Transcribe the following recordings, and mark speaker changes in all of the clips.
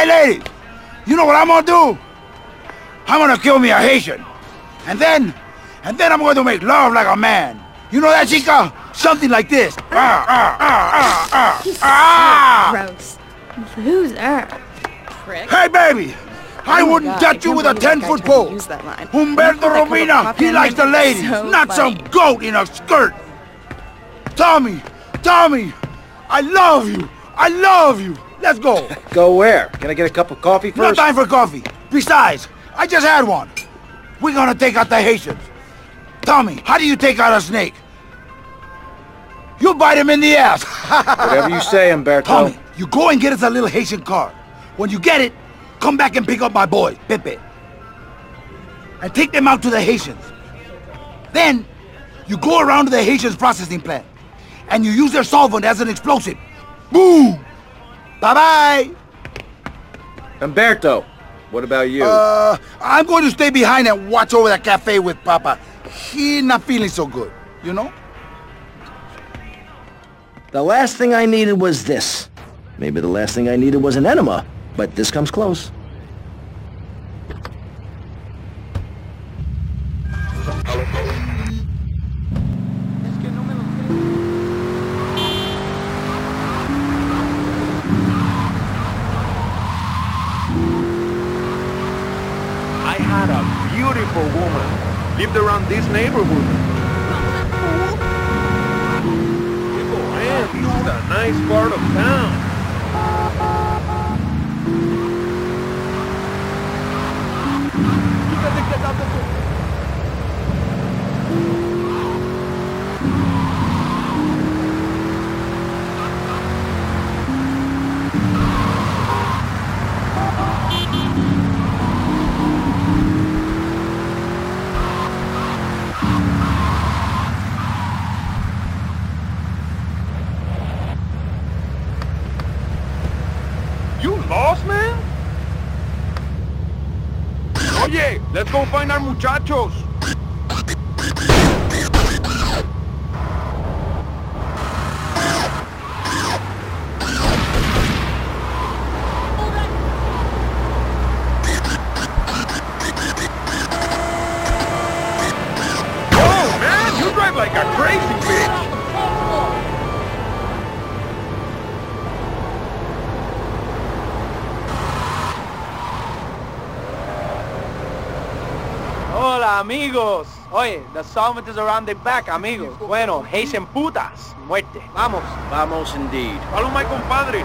Speaker 1: Hey, ladies, you know what I'm gonna do? I'm gonna kill me a Haitian. And then, and then I'm going to make love like a man. You know that, chica? Something like this. Ah, ah, ah, ah,
Speaker 2: He's
Speaker 1: ah, ah.
Speaker 2: gross. Loser.
Speaker 3: Prick.
Speaker 1: Hey, baby! I
Speaker 3: Oh
Speaker 1: wouldn't
Speaker 3: God, I
Speaker 1: touch you with a
Speaker 3: believe that guy
Speaker 1: 10-foot pole.
Speaker 3: use that line.
Speaker 1: Umberto
Speaker 3: You put that cup of
Speaker 1: Romina, he likes the ladies,
Speaker 3: so
Speaker 1: not
Speaker 3: funny.
Speaker 1: some goat in a skirt. Tommy, Tommy, I love you. I love you. Let's go.
Speaker 4: Go where? Can I get a cup of coffee first?
Speaker 1: No time for coffee. Besides, I just had one. We're gonna take out the Haitians. Tommy, how do you take out a snake? You bite him in the ass.
Speaker 4: Whatever you say, Umberto.
Speaker 1: Tommy, you go and get us a little Haitian car. When you get it, come back and pick up my boy, Pepe. And take them out to the Haitians. Then, you go around to the Haitians processing plant. And you use their solvent as an explosive. Boom! Bye-bye!
Speaker 4: Umberto, what about you?
Speaker 1: Uh, I'm going to stay behind and watch over that cafe with Papa. He not feeling so good, you know?
Speaker 5: The last thing I needed was this. Maybe the last thing I needed was an enema, but this comes close.
Speaker 6: Had a beautiful woman. Lived around this neighborhood. Man, this is a nice part of town. You man? Oye, let's go find our muchachos. Whoa, man, you drive like a crazy bitch.
Speaker 7: Amigos. Oye, the solvent is around the back, amigos. Bueno, Haitian putas. Muerte. Vamos.
Speaker 4: Vamos indeed.
Speaker 6: Compadres.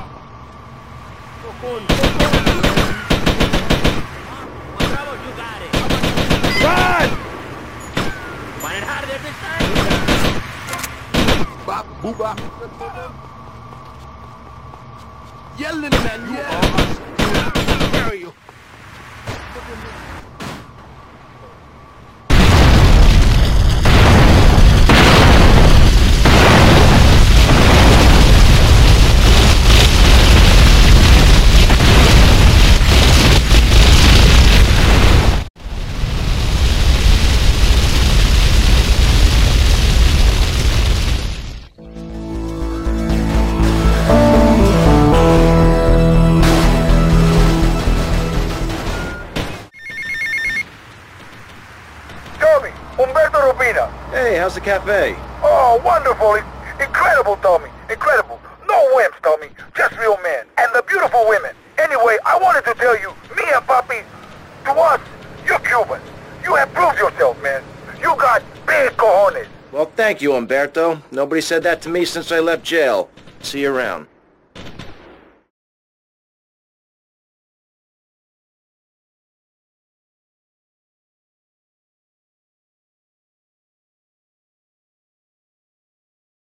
Speaker 1: Run!
Speaker 3: Bop, boop, bop. Yelling, man, yeah.
Speaker 6: Where are you?
Speaker 5: The cafe?
Speaker 1: Oh, wonderful. Incredible, Tommy. Incredible. No wimps, Tommy. Just real men. And the beautiful women. Anyway, I wanted to tell you, me and Papi, to us, you're Cuban. You have proved yourself, man. You got big cojones.
Speaker 5: Well, thank you, Umberto. Nobody said that to me since I left jail. See you around.